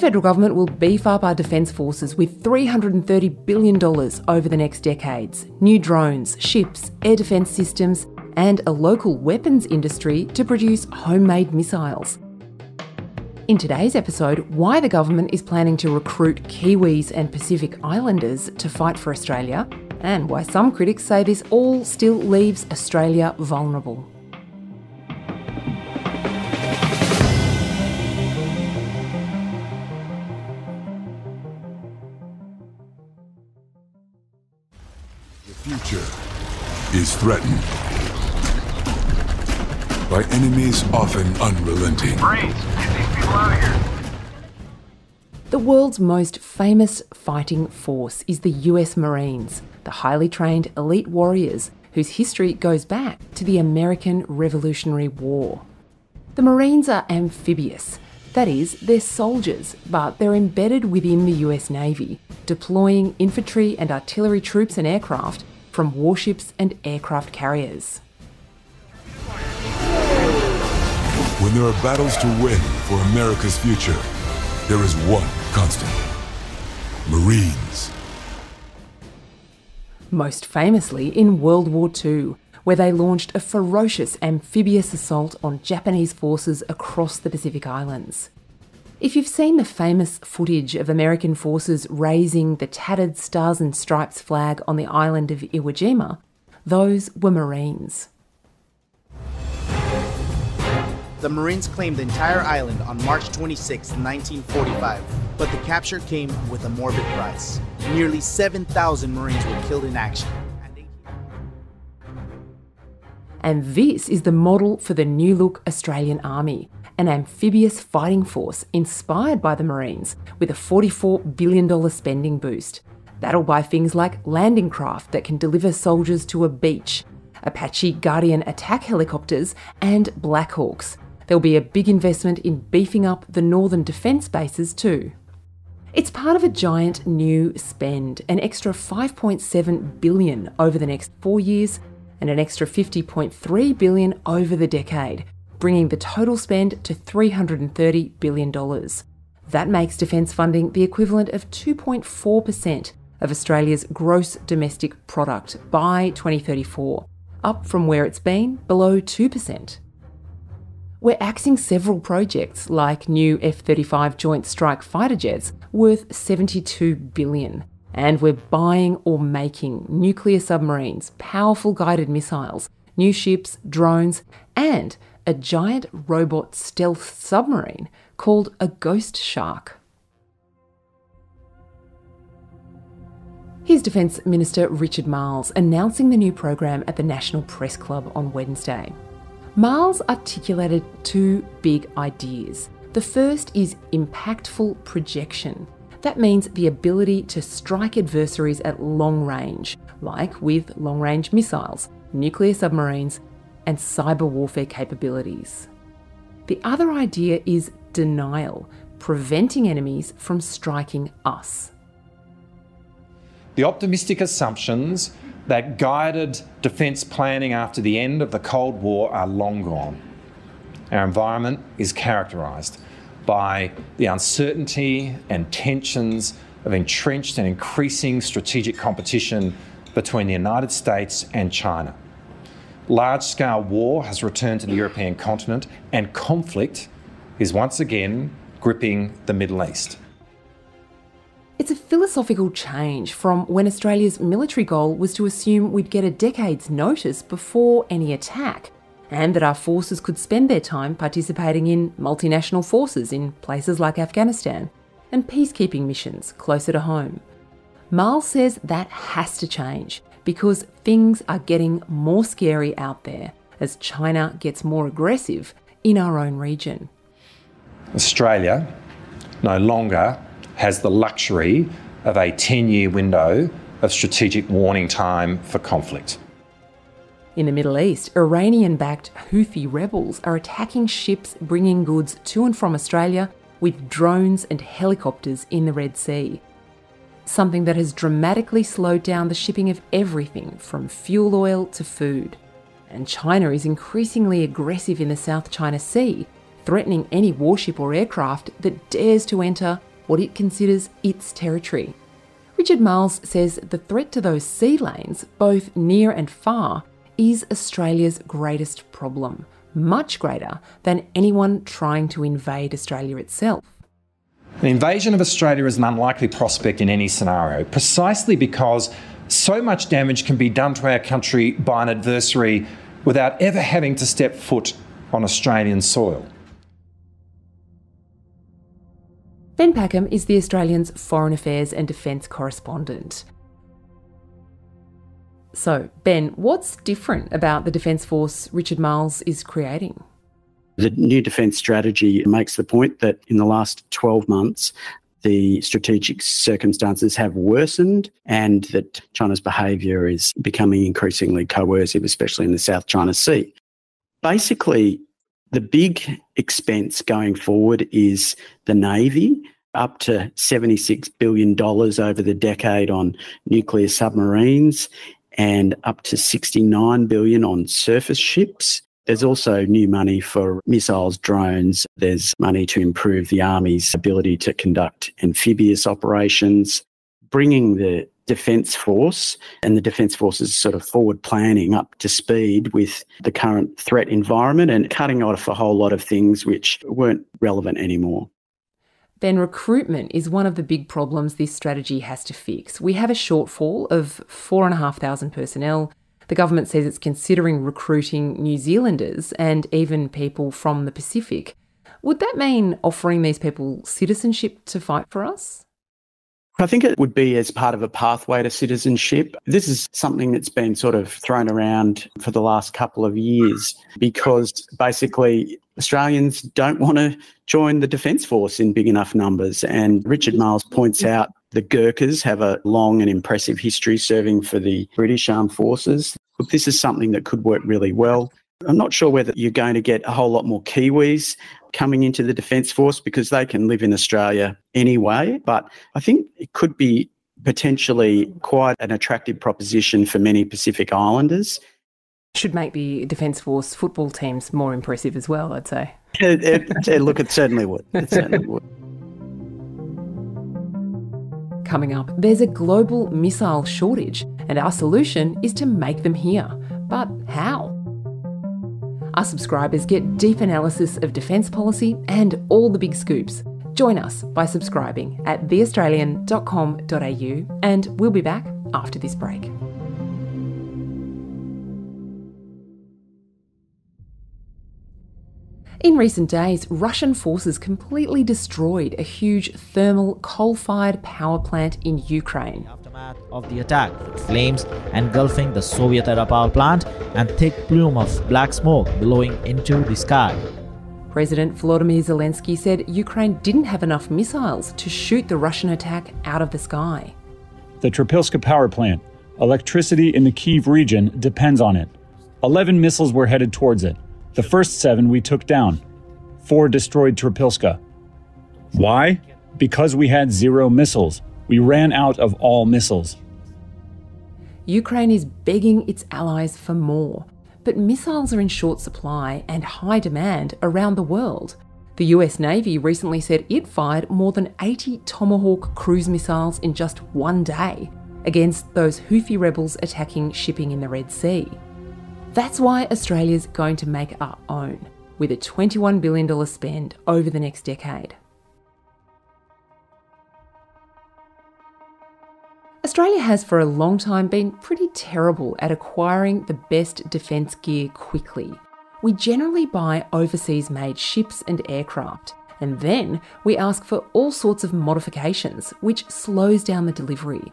federal government will beef up our defence forces with $330 billion over the next decades. New drones, ships, air defence systems, and a local weapons industry to produce homemade missiles. In today's episode, why the government is planning to recruit Kiwis and Pacific Islanders to fight for Australia, and why some critics say this all still leaves Australia vulnerable. Threatened by enemies often unrelenting. Brains, get these people out of here. The world's most famous fighting force is the US Marines, the highly trained elite warriors whose history goes back to the American Revolutionary War. The Marines are amphibious, that is, they're soldiers, but they're embedded within the US Navy, deploying infantry and artillery troops and aircraft from warships and aircraft carriers. When there are battles to win for America's future, there is one constant Marines. Most famously in World War II, where they launched a ferocious amphibious assault on Japanese forces across the Pacific Islands. If you've seen the famous footage of American forces raising the tattered Stars and Stripes flag on the island of Iwo Jima, those were Marines. The Marines claimed the entire island on March 26, 1945, but the capture came with a morbid price. Nearly 7,000 Marines were killed in action. And this is the model for the new look Australian Army, an amphibious fighting force inspired by the Marines with a $44 billion spending boost. That'll buy things like landing craft that can deliver soldiers to a beach, Apache Guardian attack helicopters, and Black Hawks. There'll be a big investment in beefing up the northern defence bases too. It's part of a giant new spend, an extra 5.7 billion over the next 4 years and an extra 50.3 billion over the decade, bringing the total spend to 330 billion dollars. That makes defence funding the equivalent of 2.4% of Australia's gross domestic product by 2034, up from where it's been below 2%. We're axing several projects like new F-35 Joint Strike Fighter jets worth 72 billion, and we're buying or making nuclear submarines, powerful guided missiles, new ships, drones, and a giant robot stealth submarine called a Ghost Shark. Here's Defence Minister Richard Marles announcing the new program at the National Press Club on Wednesday. Marles articulated two big ideas. The first is impactful projection. That means the ability to strike adversaries at long range, like with long range missiles, nuclear submarines, and cyber warfare capabilities. The other idea is denial, preventing enemies from striking us. The optimistic assumptions that guided defence planning after the end of the Cold War are long gone. Our environment is characterised by the uncertainty and tensions of entrenched and increasing strategic competition between the United States and China. Large scale war has returned to the European continent, and conflict is once again gripping the Middle East. It's a philosophical change from when Australia's military goal was to assume we'd get a decade's notice before any attack, and that our forces could spend their time participating in multinational forces in places like Afghanistan and peacekeeping missions closer to home. Marles says that has to change because things are getting more scary out there as China gets more aggressive in our own region. Australia no longer has the luxury of a 10 year window of strategic warning time for conflict. In the Middle East, Iranian backed Houthi rebels are attacking ships bringing goods to and from Australia with drones and helicopters in the Red Sea. Something that has dramatically slowed down the shipping of everything from fuel oil to food. And China is increasingly aggressive in the South China Sea, threatening any warship or aircraft that dares to enter what it considers its territory. Richard Marles says the threat to those sea lanes, both near and far, is Australia's greatest problem, much greater than anyone trying to invade Australia itself. An invasion of Australia is an unlikely prospect in any scenario, precisely because so much damage can be done to our country by an adversary without ever having to step foot on Australian soil. Ben Packham is the Australian's Foreign Affairs and Defence correspondent. So, Ben, what's different about the Defence Force Richard Marles is creating? The new defence strategy makes the point that in the last 12 months, the strategic circumstances have worsened and that China's behaviour is becoming increasingly coercive, especially in the South China Sea. Basically, the big expense going forward is the Navy, up to $76 billion over the decade on nuclear submarines and up to 69 billion on surface ships. There's also new money for missiles, drones. There's money to improve the Army's ability to conduct amphibious operations, bringing the Defence Force and the Defence Force's sort of forward planning up to speed with the current threat environment and cutting off a whole lot of things which weren't relevant anymore. Then recruitment is one of the big problems this strategy has to fix. We have a shortfall of 4,500 personnel. The government says it's considering recruiting New Zealanders and even people from the Pacific. Would that mean offering these people citizenship to fight for us? I think it would be as part of a pathway to citizenship. This is something that's been sort of thrown around for the last couple of years because basically Australians don't want to join the Defence Force in big enough numbers. And Richard Marles points out the Gurkhas have a long and impressive history serving for the British Armed Forces. Look, this is something that could work really well. I'm not sure whether you're going to get a whole lot more Kiwis coming into the Defence Force because they can live in Australia anyway. But I think it could be potentially quite an attractive proposition for many Pacific Islanders. Should make the Defence Force football teams more impressive as well, I'd say. It, it, it, look, it certainly would. It certainly would. Coming up, there's a global missile shortage, and our solution is to make them here. But how? Our subscribers get deep analysis of defence policy and all the big scoops. Join us by subscribing at theaustralian.com.au, and we'll be back after this break. In recent days, Russian forces completely destroyed a huge thermal coal fired power plant in Ukraine. Aftermath of the attack, flames engulfing the Soviet era power plant and thick plume of black smoke billowing into the sky. President Volodymyr Zelensky said Ukraine didn't have enough missiles to shoot the Russian attack out of the sky. The Trypilska power plant. Electricity in the Kiev region depends on it. 11 missiles were headed towards it. The first seven we took down. Four destroyed Trypilska. Why? Because we had zero missiles. We ran out of all missiles. Ukraine is begging its allies for more, but missiles are in short supply and high demand around the world. The US Navy recently said it fired more than 80 Tomahawk cruise missiles in just one day against those Houthi rebels attacking shipping in the Red Sea. That's why Australia's going to make our own, with a $21 billion spend over the next decade. Australia has for a long time been pretty terrible at acquiring the best defence gear quickly. We generally buy overseas made ships and aircraft, and then we ask for all sorts of modifications, which slows down the delivery.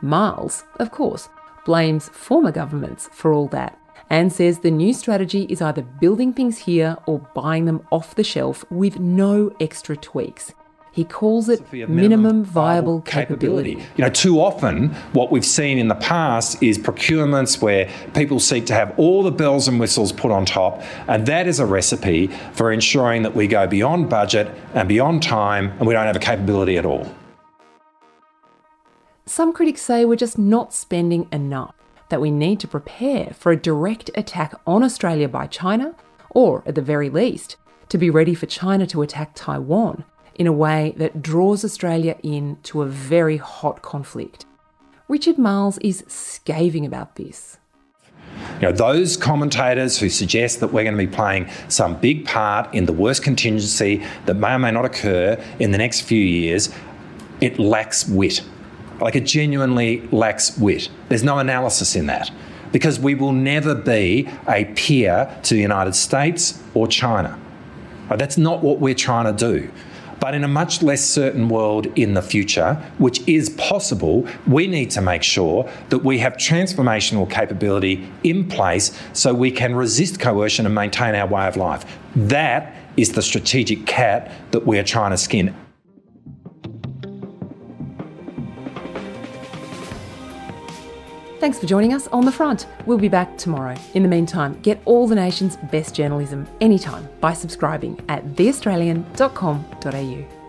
Marles, of course, blames former governments for all that and says the new strategy is either building things here or buying them off the shelf with no extra tweaks. He calls it minimum, minimum viable capability. capability. You know, too often what we've seen in the past is procurements where people seek to have all the bells and whistles put on top, and that is a recipe for ensuring that we go beyond budget and beyond time and we don't have a capability at all. Some critics say we're just not spending enough that we need to prepare for a direct attack on Australia by China, or at the very least, to be ready for China to attack Taiwan in a way that draws Australia into a very hot conflict. Richard Marles is scathing about this. You know, those commentators who suggest that we're going to be playing some big part in the worst contingency that may or may not occur in the next few years, it lacks wit. Like it genuinely lacks wit. There's no analysis in that because we will never be a peer to the United States or China. That's not what we're trying to do. But in a much less certain world in the future, which is possible, we need to make sure that we have transformational capability in place so we can resist coercion and maintain our way of life. That is the strategic cat that we're trying to skin. Thanks for joining us on The Front. We'll be back tomorrow. In the meantime, get all the nation's best journalism anytime by subscribing at theaustralian.com.au.